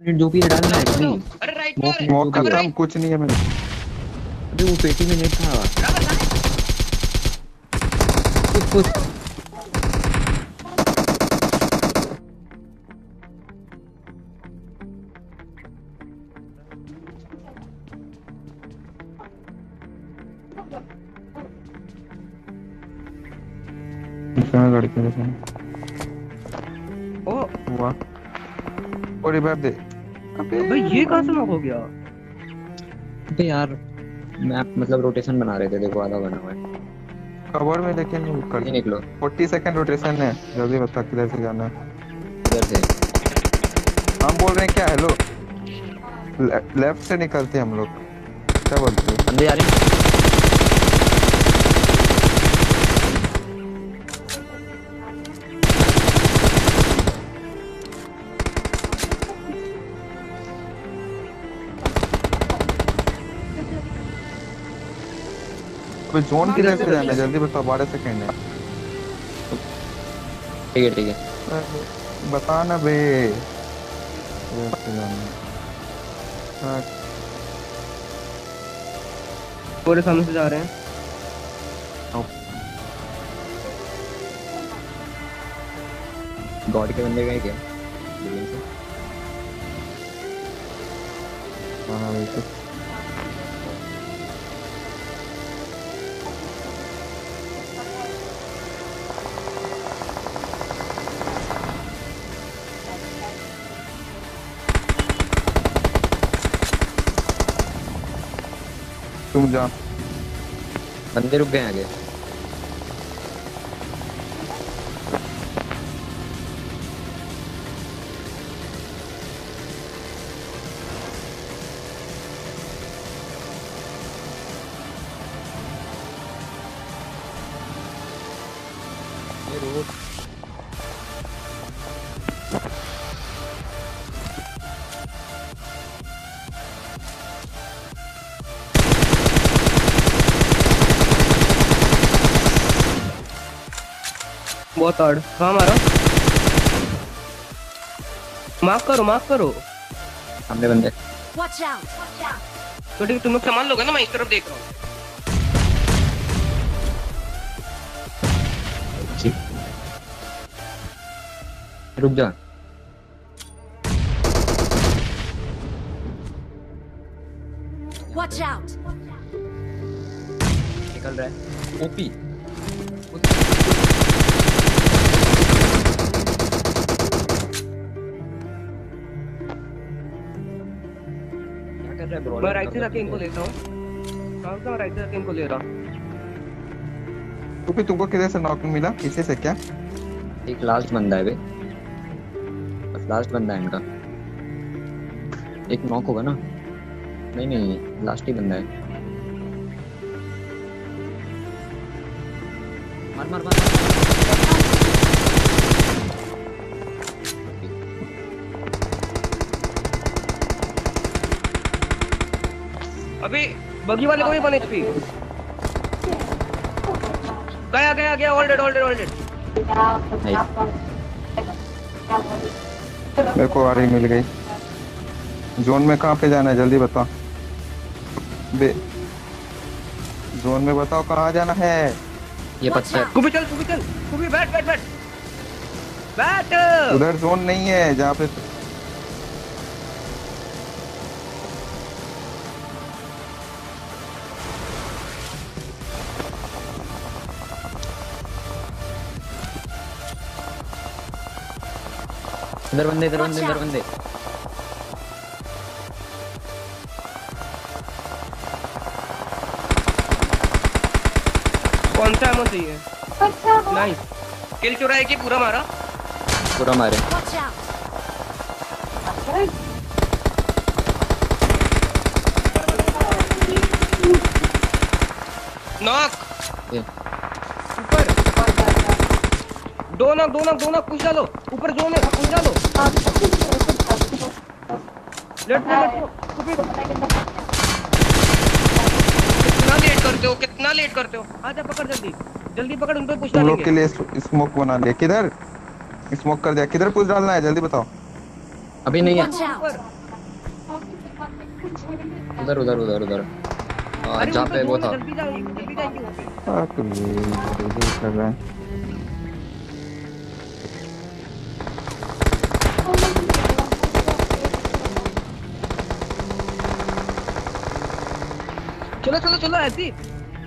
जो भी डालना है अभी अरे राइट में स्मोक खत्म कुछ नहीं है मेरे अबे वो पेटी में नेट था। कुछ के ओ। हुआ। और रिवाइव दे। अबे भाई ये कहाँ से लॉक हो गया? अबे यार मैप मतलब रोटेशन बना रहे थे देखो आधा बना हुआ है। कवर में लेकिन कर नहीं निकलो। 40 सेकंड रोटेशन है। जल्दी बता किधर से जाना है। इधर से। हम बोल रहे हैं क्या? हेलो ले, लेफ़्ट से निकलते हैं हम लोग। क्या बोलते हो? अंधे आ रहे हैं। अबे जोन किधर से जाना है। जल्दी बताओ बारह सेकंड है। ठीक है ठीक है। बता ना बे। पूरे सामने से जा रहे हैं। गॉड के बंदे गए क्या? बिल्डिंग से हाँ, तुम जा बंदे रुक गए आगे। रोड बहुत हार्ड कहाँ मारा। मार्क करो मार्क करो। सामने बंदे! तो ठीक तुम लोग संभाल लोगे ना मैं इस तरफ़ देख रहा हूँ। रुक जा। Watch out! निकल रहा है। ओपी। कर रहा है ब्रो मैं राइट से जाके इनको लेता हूँ राइट से जाके इनको ले रहा हूँ तो फिर तुमको किधर से नॉक मिला? पीछे से क्या? एक लास्ट बंदा है बे बस लास्ट बंदा है इनका। एक नॉक होगा ना? नहीं नहीं लास्ट ही बंदा है। मार मार मार, अभी बगी वाले को भी वन एचपी गया गया गया ऑलरेडी ऑलरेडी ऑलरेडी Nice. मेरे को आ रही मिल गई। जोन में कहाँ पे जाना है? जल्दी बताओ। बे जोन में बताओ कहाँ जाना है? ये पत्थर कुबी चल कुबी चल कुबी बैठ बैठ बैठ। बैठ। उधर जोन नहीं है जहाँ पे इधर बंदे इधर बंदे इधर बंदे। कौन सा एमो चाहिए नाइस किल चुराए की पूरा मारा? पूरा मारे। नॉक ये ऊपर दो नॉक दो नॉक दो नॉक पुश डालो। ऊपर जोन है पुश डालो। लेट लेट कितना लेट करते हो कितना लेट करते हो? आजा पकड़ जल्दी। जल्दी पकड़ उन पे पुश तुम लोग के लिए स्मोक बना लिया किधर? स्मोक कर दिया। किधर पुश डालना है? जल्दी बताओ। अभी नहीं है। उधर उधर उधर उधर। हाँ, जहाँ पे वो था। चलो चलो चलो ऐसी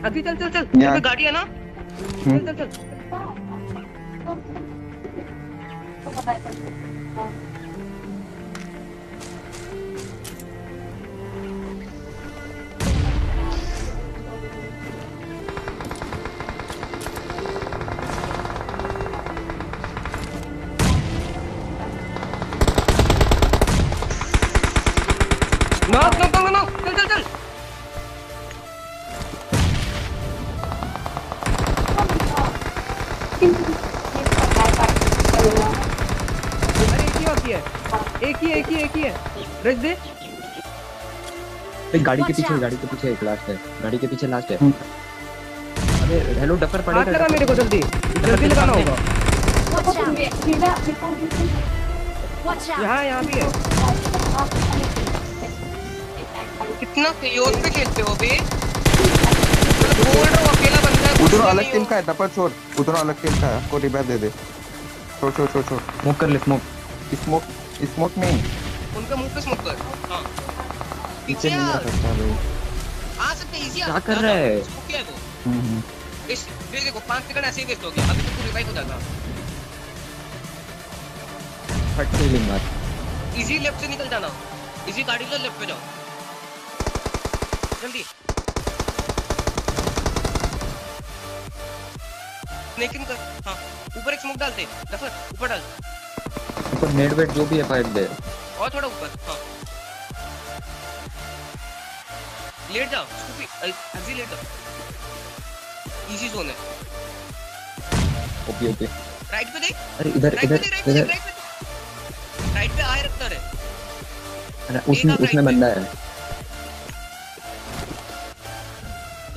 ऐसी चल चल चल। यहाँ- गाड़ी है ना? हम्म। चल चल चल। नॉक एक ही एक ही एक ही है रख दे। एक गाड़ी के पीछे गाड़ी के पीछे एक लास्ट है। गाड़ी के पीछे लास्ट है। हम्म। अरे हेलो डफर हाथ पड़ेगा लगा मेरे को जल्दी। जल्दी लगाना होगा! यहाँ यहाँ भी है। कितना सहयोग पे खेलते हो बे बोल रहा हूँ अकेला बंदा है उधर अलग टीम का है डपर छोड़। उधर अलग टीम का है आपको रिवाइव दे दे। छोड़ छोड़ छोड़ छोड़। स्मोक कर ले स्मोक स्मोक स्मोक नहीं उनका मुँह पे स्मोक कर हाँ? पीछे नहीं आ सकता भाई। आ सकते इजी क्या कर रहा है? क्या है वो? हम्म। इस ये देखो पाँच सेकंड ऐसे ही वेस्ट हो गया। अभी तो रिवाइव हो जाएगा। फट से लिंग मार इजी लेफ़्ट से निकल जाना। इजी गाड़ी लो लेफ़्ट पे जाओ। जल्दी। स्नेकिंग कर। हाँ। ऊपर एक स्मोक डालते डफर ऊपर डाल। ऊपर नेट वेट जो भी है फाइट दे। और थोड़ा ऊपर हाँ। लेट जाओ स्कूपी ऐसे लेट जाओ। इजी जोन है। Okay okay. राइट पे देख। अरे इधर इधर इधर राइट पे देख राइट पे। आए रखता है अरे उसमें उसमें बंदा है।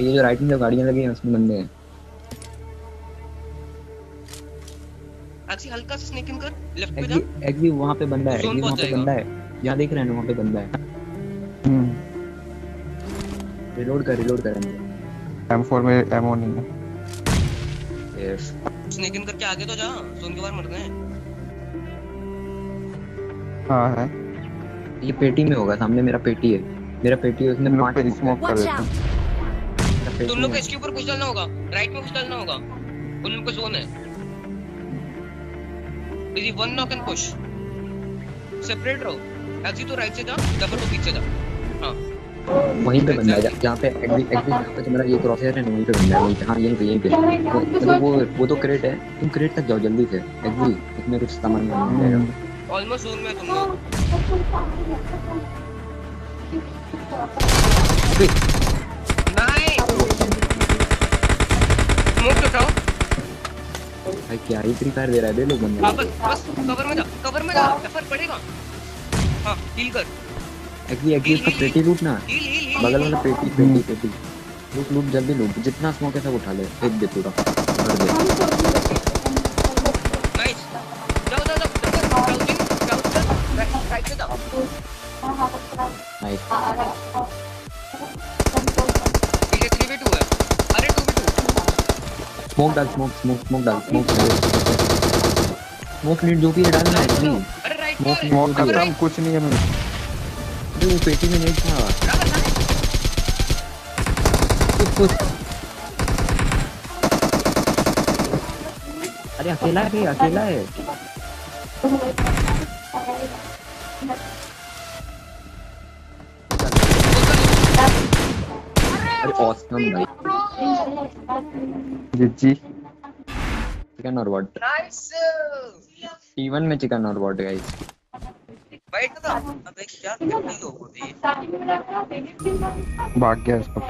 ये जो राइट में जो गाड़ियाँ लगी हैं उसमें बंदे हैं। एक्चुअली हल्का सा स्नेकिंग कर लेफ़्ट पे जा। एग्जी वहाँ पे बंदा है वहाँ पे बंदा है। यहाँ देख रहे हैं वहाँ पे बंदा है। हम्म। रिलोड कर रिलोड कर। M4 में एमो नहीं है। यस स्नेकिंग करके आगे तो जा जोन के बाहर मरना है हाँ है। ये पेटी में होगा सामने मेरा पेटी है। मेरा पेटी है लोग पाँच स्मोक कर देते। मेरा तुम लोग को इसके ऊपर कुछ डालना होगा राइट में कुछ डालना होगा। उन लोग का जोन है। Easy one knock and push separate रहो एक्चुअली तो राइट से जा डबल तो पीछे जा हाँ वहीं पे बंदा है जहाँ- पे एग्जी एग्जी जहाँ पे तुम्हारा ये क्रॉस है ना वहीं पे बंदा है वहीं पे हाँ यहीं पे यहीं पे। वो- मतलब वो वो तो क्रेट है। तुम क्रेट तक जाओ जल्दी से। एग्जी इसमें कुछ सामान मिल जाएगा ऑलमोस्ट जोन में तुम लोग। नाइस स्मोक उठाओ। भाई क्या ही फ्री फायर दे रहा है दे लो बंदा। हाँ बस बस कवर में जा कवर में जा जा पड़ेगा। हाँ हील कर। पेटी लूट ना बगल वाला पेटी पेटी पेटी। लूट लूट जल्दी लूट। जितना स्मोक है सब उठा ले। फेंक दे पूरा। भर दे। स्मोक डाल स्मोक स्मोक स्मोक डाल स्मोक स्मोक नीड जो भी है डालना है एग्जी अरे राइट Smoke स्मोक कवर खत्म कुछ नहीं है मेरे अरे वो पेटी में नहीं था। कुछ कुछ। अरे अकेला है अकेला है। अरे ऑसम भाई। चिकन और व्हाट नाइस टी1 में चिकन और व्हाट गाइस बैठ था अबे क्या करती हो ने भाग गया इसको